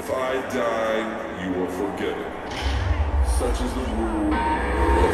If I die, you are forgiven. Such is the rule.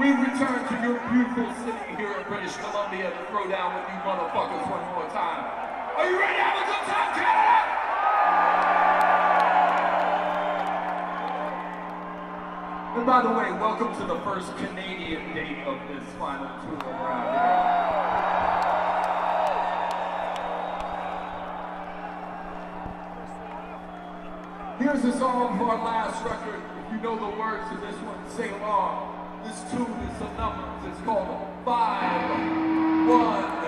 We return to your beautiful city here in British Columbia to throw down with you motherfuckers one more time. Are you ready to have a good time, Canada? And by the way, welcome to the first Canadian date of this final tour around here. Here's a song for our last record. If you know the words to this one, sing along. This two is a number It's called 5 1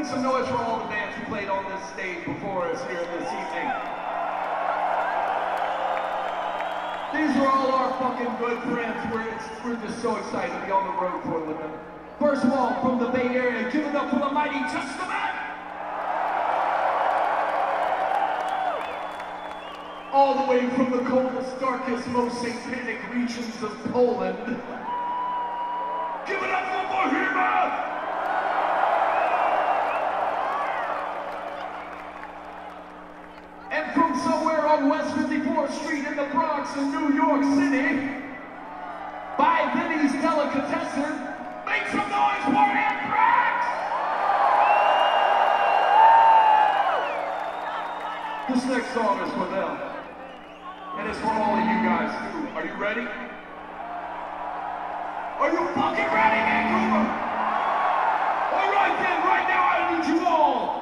Make some noise for all the bands who played on this stage before us here this evening. These are all our fucking good friends. We're, we're just so excited to be on the road for them. First of all, from the Bay Area, give it up for the mighty Testament! All the way from the coldest, darkest, most satanic regions of Poland. Give it up for Behemoth! And from somewhere on West 54th Street in the Bronx in New York City, by Vinny's Delicatessen, make some noise for Anthrax! This next song is for them. And it's for all of you guys too. Are you ready? Are you fucking ready, Vancouver? All right then, right now I need you all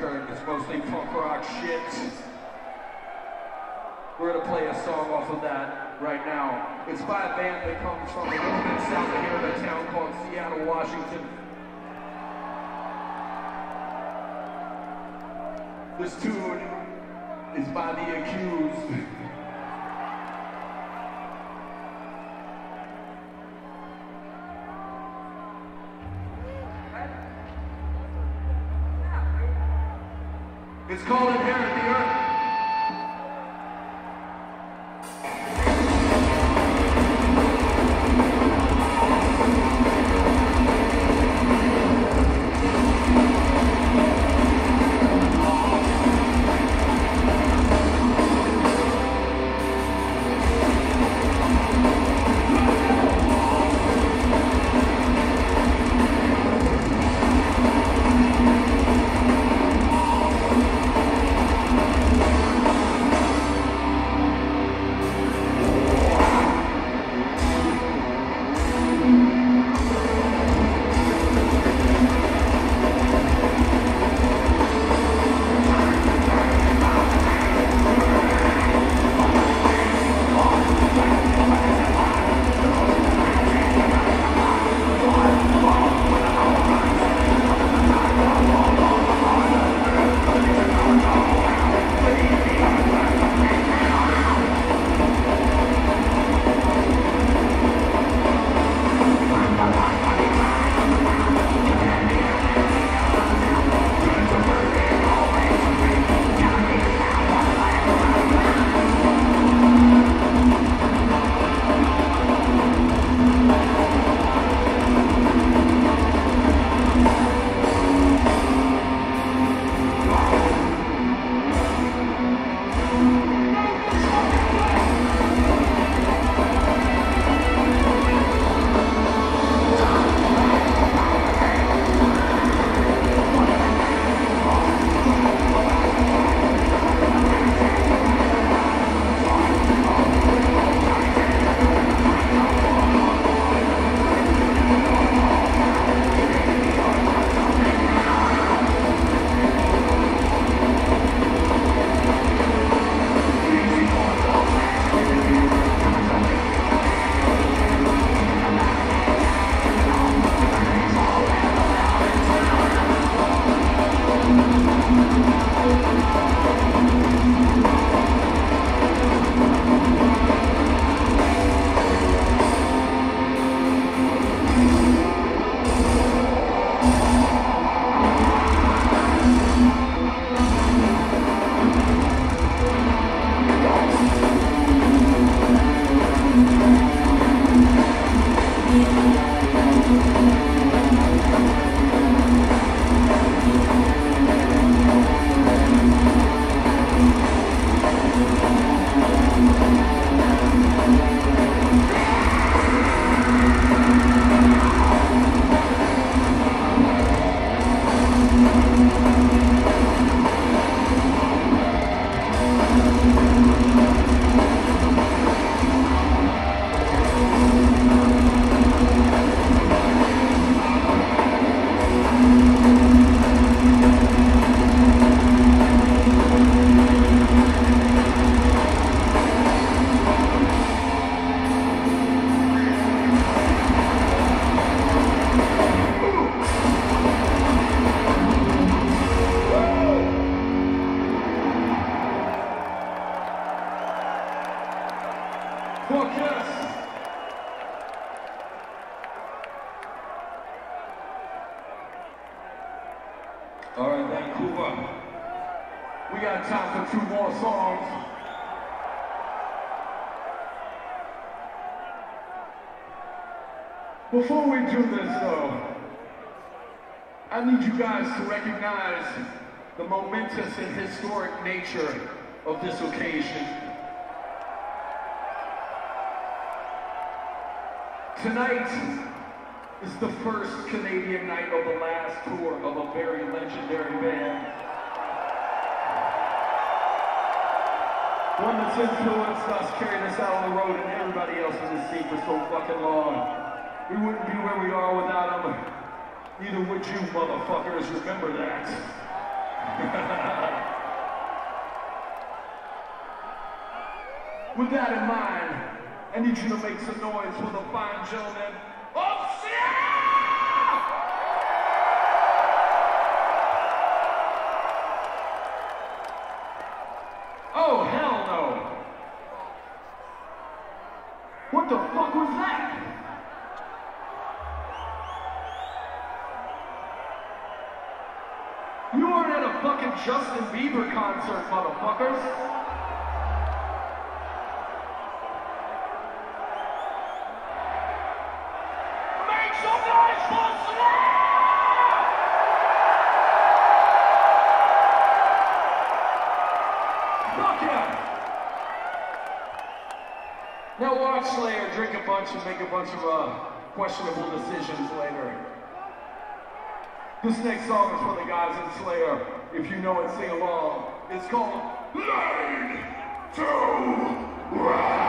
record mostly punk rock shit. We're gonna play a song off of that right now. It's by a band that comes from a little bit south of here in a town called Seattle, Washington. This tune is by The Accused. out on the road, and everybody else in this seat for so fucking long. We wouldn't be where we are without them. Neither would you, motherfuckers. Remember that. With that in mind, I need you to make some noise for the fine gentleman Slayer! Now watch Slayer drink a bunch and make a bunch of uh, questionable decisions later. This next song is for the guys in Slayer. If you know it, sing along. It's called Laid to Rest.